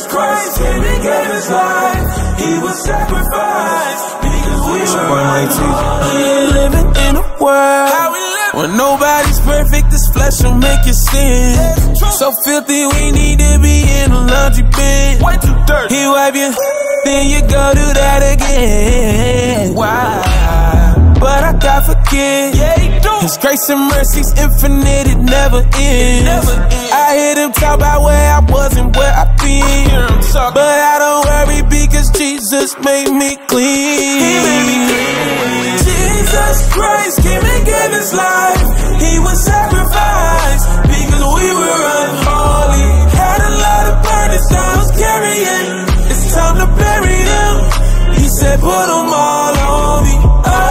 Jesus Christ came and gave his life. He was sacrificed because we were living in a world when nobody's perfect. This flesh will make you sin. So filthy, we need to be in a laundry bin. way too dirty. He wipe you, then you go do that again. Why? But I got forgive. Yeah, he do. His grace and mercy's infinite, it never ends. never ends. I hear them talk about where I was and where I've suck. But I don't worry because Jesus made me clean. He made me clean. Jesus Christ came and gave his life. He was sacrificed because we were unholy. Had a lot of burdens I was carrying. It's time to bury them. He said, put them all on me. Oh.